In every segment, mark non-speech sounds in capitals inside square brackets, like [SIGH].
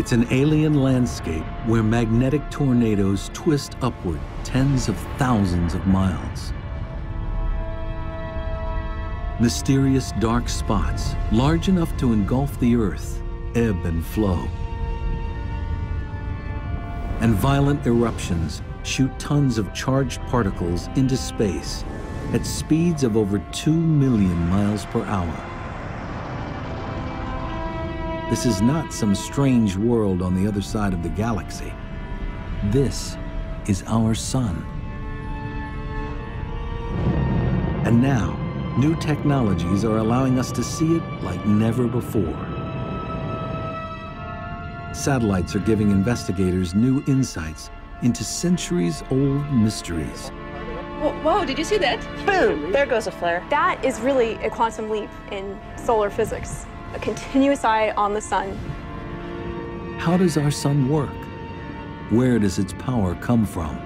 It's an alien landscape where magnetic tornadoes twist upward tens of thousands of miles. Mysterious dark spots, large enough to engulf the Earth, ebb and flow. And violent eruptions shoot tons of charged particles into space at speeds of over 2 million miles per hour. This is not some strange world on the other side of the galaxy. This is our sun. And now, new technologies are allowing us to see it like never before. Satellites are giving investigators new insights into centuries-old mysteries. Whoa, did you see that? Boom, there goes a flare. That is really a quantum leap in solar physics a continuous eye on the sun. How does our sun work? Where does its power come from?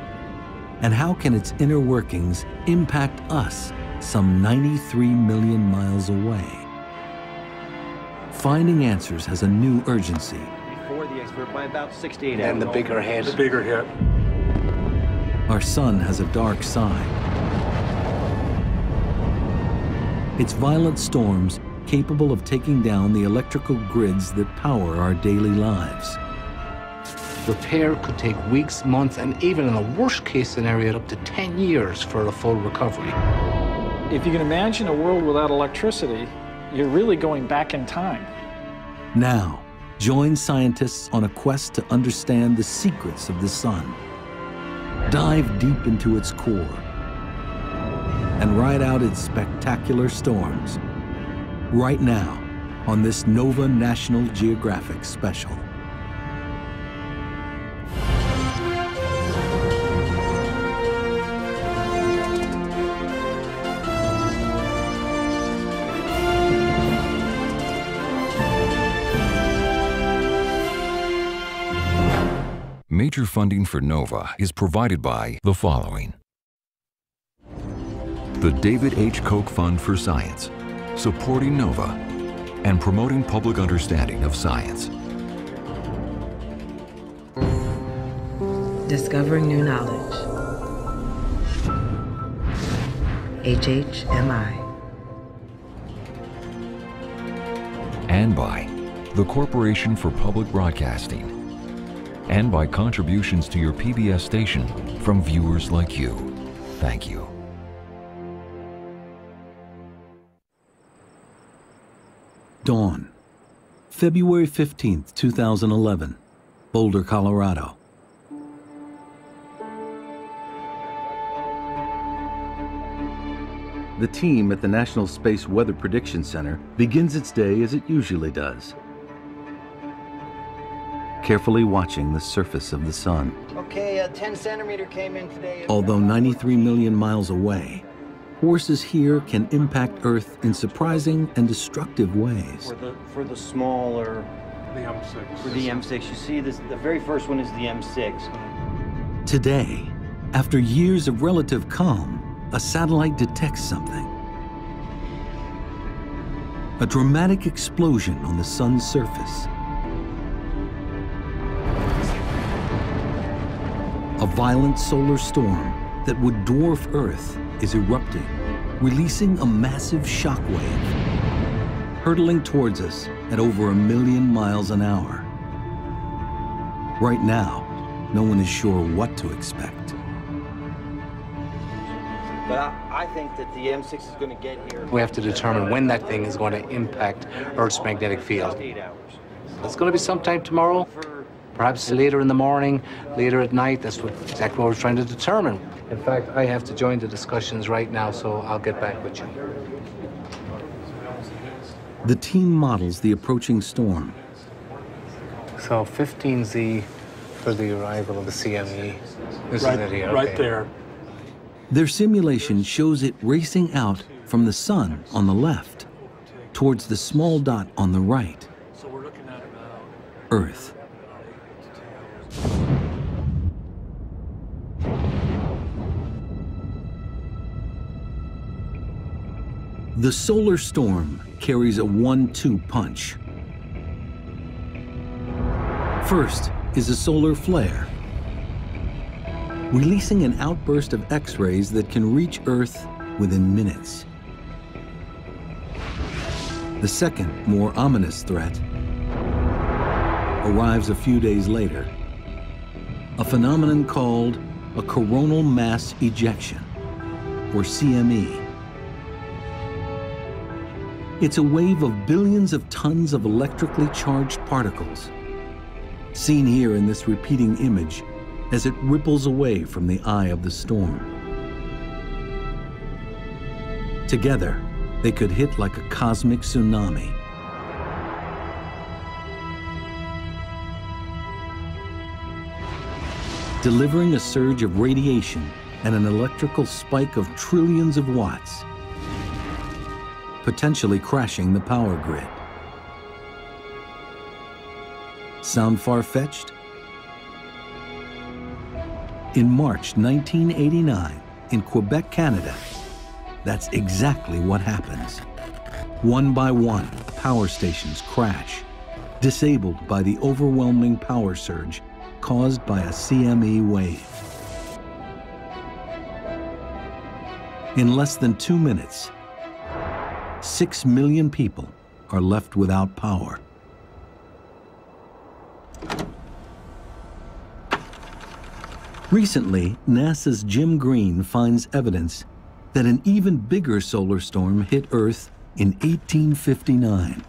And how can its inner workings impact us some 93 million miles away? Finding answers has a new urgency. Before the expert by about 68 And the bigger hit. The bigger hit. Our sun has a dark side. Its violent storms capable of taking down the electrical grids that power our daily lives. Repair could take weeks, months, and even in a worst case scenario, up to 10 years for a full recovery. If you can imagine a world without electricity, you're really going back in time. Now, join scientists on a quest to understand the secrets of the sun. Dive deep into its core and ride out its spectacular storms right now on this Nova National Geographic special. Major funding for NOVA is provided by the following. The David H. Koch Fund for Science, supporting NOVA, and promoting public understanding of science. Discovering new knowledge. HHMI. And by the Corporation for Public Broadcasting. And by contributions to your PBS station from viewers like you. Thank you. Dawn, February 15th, 2011, Boulder, Colorado. The team at the National Space Weather Prediction Center begins its day as it usually does. Carefully watching the surface of the sun. Okay, a 10 centimeter came in today. Although 93 million miles away, forces here can impact Earth in surprising and destructive ways. For the, for the smaller, the M6. For the M6, you see this. The very first one is the M6. Today, after years of relative calm, a satellite detects something. A dramatic explosion on the sun's surface. A violent solar storm that would dwarf Earth is erupting, releasing a massive shockwave, hurtling towards us at over a million miles an hour. Right now, no one is sure what to expect. But I, I think that the M6 is going to get here. We have to determine when that thing is going to impact Earth's magnetic field. It's going to be sometime tomorrow, perhaps later in the morning, later at night. That's what, exactly what we're trying to determine. In fact, I have to join the discussions right now, so I'll get back with you. The team models the approaching storm. So 15Z for the arrival of the CME. This right, is it here. Right okay. there. Their simulation shows it racing out from the sun on the left towards the small dot on the right, Earth. The solar storm carries a one-two punch. First is a solar flare, releasing an outburst of X-rays that can reach Earth within minutes. The second, more ominous threat arrives a few days later, a phenomenon called a coronal mass ejection, or CME. It's a wave of billions of tons of electrically charged particles, seen here in this repeating image as it ripples away from the eye of the storm. Together, they could hit like a cosmic tsunami. delivering a surge of radiation and an electrical spike of trillions of watts, potentially crashing the power grid. Sound far-fetched? In March 1989, in Quebec, Canada, that's exactly what happens. One by one, power stations crash, disabled by the overwhelming power surge caused by a CME wave. In less than two minutes, six million people are left without power. Recently, NASA's Jim Green finds evidence that an even bigger solar storm hit Earth in 1859.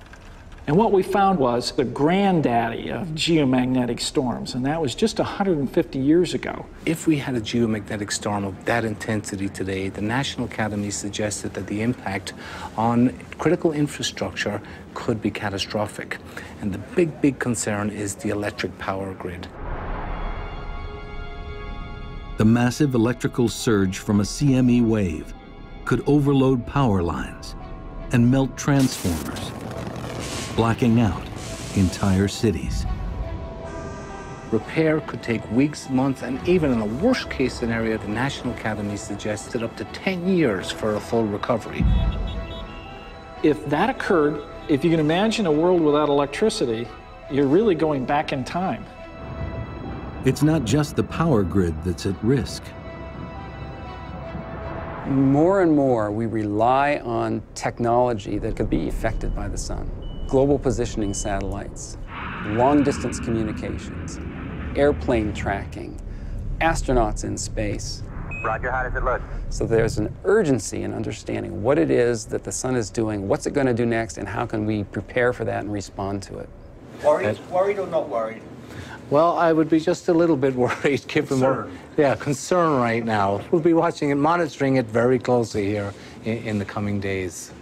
And what we found was the granddaddy of geomagnetic storms, and that was just 150 years ago. If we had a geomagnetic storm of that intensity today, the National Academy suggested that the impact on critical infrastructure could be catastrophic. And the big, big concern is the electric power grid. The massive electrical surge from a CME wave could overload power lines and melt transformers blacking out entire cities. Repair could take weeks, months, and even in a worst case scenario, the National Academy suggests suggested up to 10 years for a full recovery. If that occurred, if you can imagine a world without electricity, you're really going back in time. It's not just the power grid that's at risk. More and more, we rely on technology that could be affected by the sun global positioning satellites, long-distance communications, airplane tracking, astronauts in space. Roger, how does it look? So there's an urgency in understanding what it is that the sun is doing, what's it going to do next, and how can we prepare for that and respond to it. Worried, worried or not worried? Well, I would be just a little bit [LAUGHS] worried, given more, yeah, concern right now. We'll be watching and monitoring it very closely here in, in the coming days.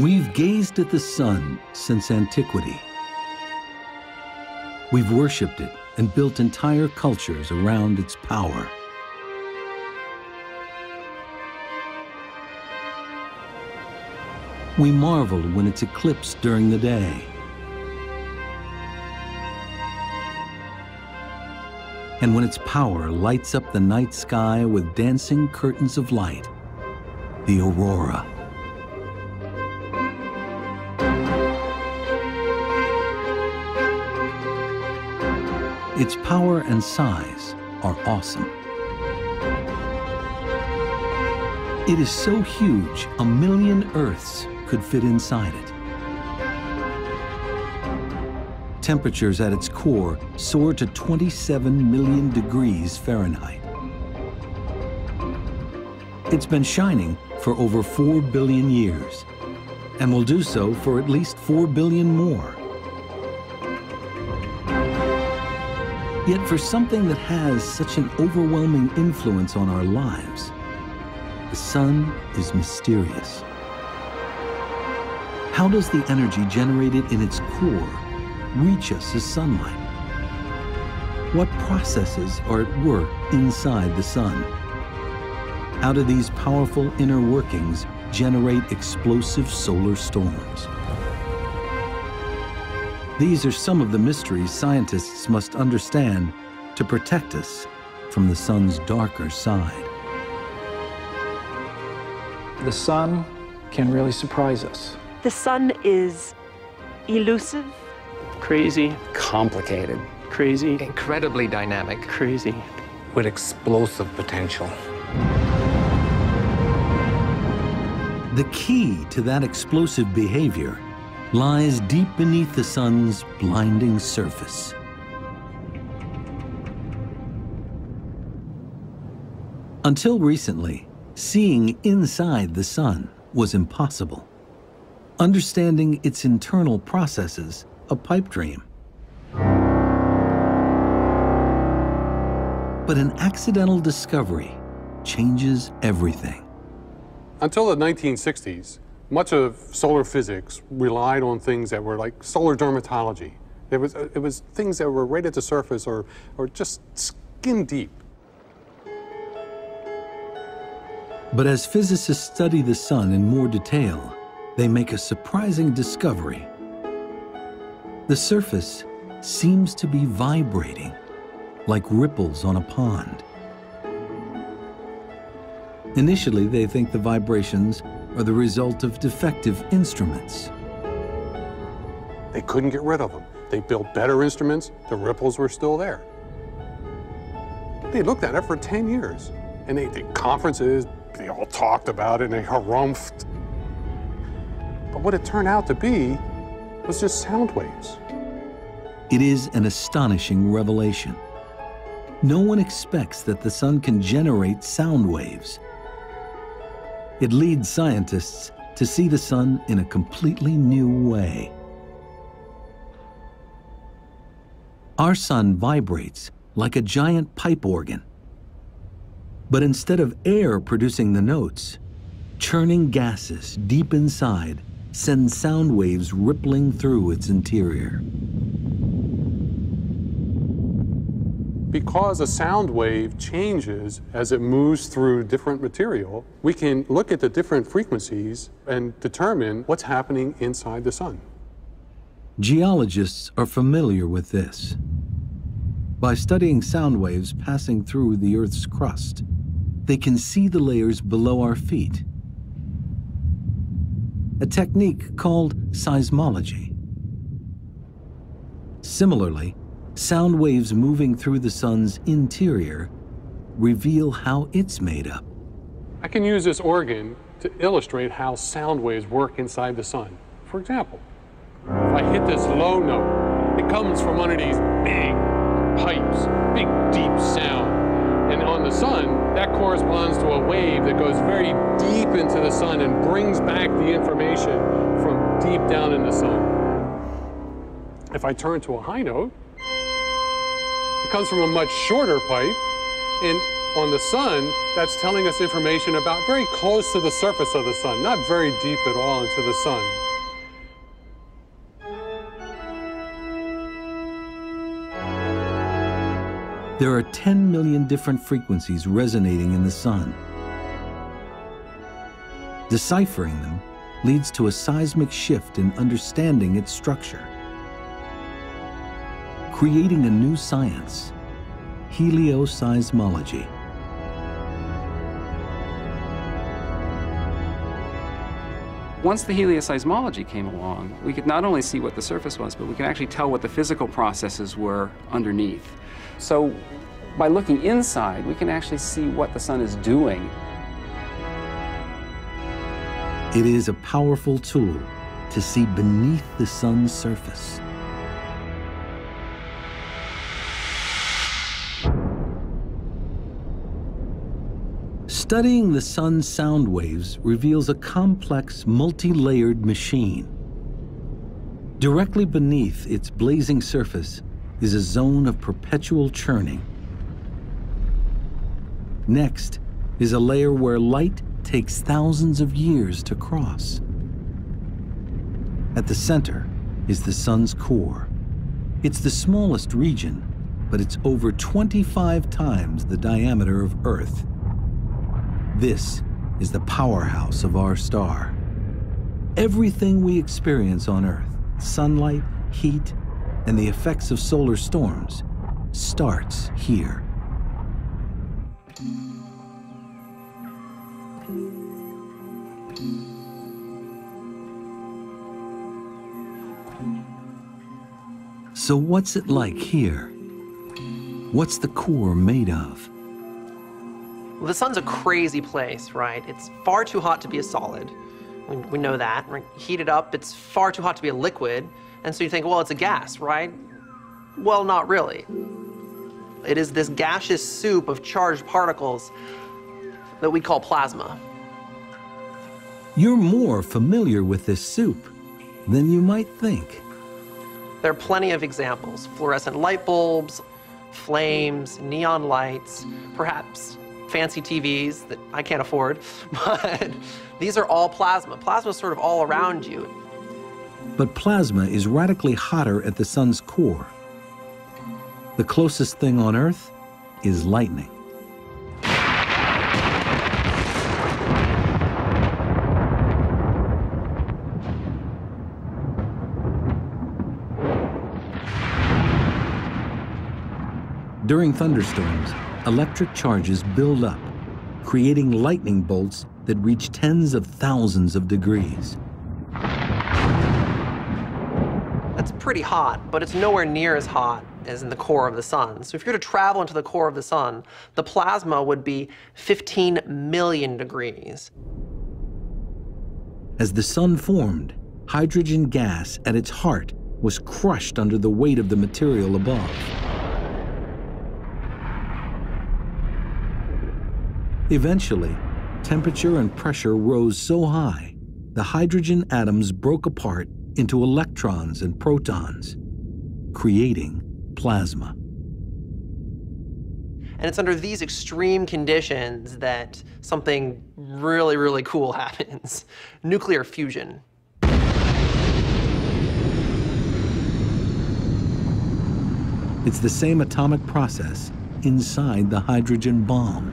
We've gazed at the sun since antiquity. We've worshipped it and built entire cultures around its power. We marveled when it's eclipsed during the day. And when its power lights up the night sky with dancing curtains of light, the aurora. Its power and size are awesome. It is so huge, a million Earths could fit inside it. Temperatures at its core soar to 27 million degrees Fahrenheit. It's been shining for over 4 billion years and will do so for at least 4 billion more. Yet for something that has such an overwhelming influence on our lives, the sun is mysterious. How does the energy generated in its core reach us as sunlight? What processes are at work inside the sun? How do these powerful inner workings generate explosive solar storms? These are some of the mysteries scientists must understand to protect us from the sun's darker side. The sun can really surprise us. The sun is elusive, crazy, Complicated. crazy, incredibly dynamic. crazy. With explosive potential. The key to that explosive behavior lies deep beneath the sun's blinding surface. Until recently, seeing inside the sun was impossible. Understanding its internal processes, a pipe dream. But an accidental discovery changes everything. Until the 1960s, much of solar physics relied on things that were like solar dermatology. It was, uh, it was things that were right at the surface or, or just skin deep. But as physicists study the sun in more detail, they make a surprising discovery. The surface seems to be vibrating, like ripples on a pond. Initially, they think the vibrations are the result of defective instruments. They couldn't get rid of them. They built better instruments, the ripples were still there. They looked at it for 10 years, and they did conferences, they all talked about it, and they harumphed. But what it turned out to be was just sound waves. It is an astonishing revelation. No one expects that the sun can generate sound waves. It leads scientists to see the sun in a completely new way. Our sun vibrates like a giant pipe organ. But instead of air producing the notes, churning gases deep inside send sound waves rippling through its interior. Because a sound wave changes as it moves through different material, we can look at the different frequencies and determine what's happening inside the sun. Geologists are familiar with this. By studying sound waves passing through the Earth's crust, they can see the layers below our feet. A technique called seismology. Similarly, sound waves moving through the sun's interior reveal how it's made up. I can use this organ to illustrate how sound waves work inside the sun. For example, if I hit this low note, it comes from one of these big pipes, big deep sound. And on the sun, that corresponds to a wave that goes very deep into the sun and brings back the information from deep down in the sun. If I turn to a high note, comes from a much shorter pipe, and on the sun, that's telling us information about very close to the surface of the sun, not very deep at all into the sun. There are 10 million different frequencies resonating in the sun. Deciphering them leads to a seismic shift in understanding its structure. Creating a new science, helioseismology. Once the helioseismology came along, we could not only see what the surface was, but we could actually tell what the physical processes were underneath. So by looking inside, we can actually see what the sun is doing. It is a powerful tool to see beneath the sun's surface. Studying the sun's sound waves reveals a complex, multi-layered machine. Directly beneath its blazing surface is a zone of perpetual churning. Next is a layer where light takes thousands of years to cross. At the center is the sun's core. It's the smallest region, but it's over 25 times the diameter of Earth. This is the powerhouse of our star. Everything we experience on Earth, sunlight, heat, and the effects of solar storms, starts here. So what's it like here? What's the core made of? The sun's a crazy place, right? It's far too hot to be a solid. We, we know that. Right? Heat it up, it's far too hot to be a liquid. And so you think, well, it's a gas, right? Well, not really. It is this gaseous soup of charged particles that we call plasma. You're more familiar with this soup than you might think. There are plenty of examples fluorescent light bulbs, flames, neon lights, perhaps fancy TVs that I can't afford, [LAUGHS] but these are all plasma. Plasma is sort of all around you. But plasma is radically hotter at the sun's core. The closest thing on Earth is lightning. During thunderstorms, electric charges build up, creating lightning bolts that reach tens of thousands of degrees. That's pretty hot, but it's nowhere near as hot as in the core of the sun. So if you were to travel into the core of the sun, the plasma would be 15 million degrees. As the sun formed, hydrogen gas at its heart was crushed under the weight of the material above. Eventually, temperature and pressure rose so high, the hydrogen atoms broke apart into electrons and protons, creating plasma. And it's under these extreme conditions that something really, really cool [LAUGHS] happens nuclear fusion. It's the same atomic process inside the hydrogen bomb.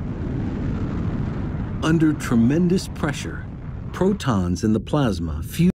Under tremendous pressure, protons in the plasma fuse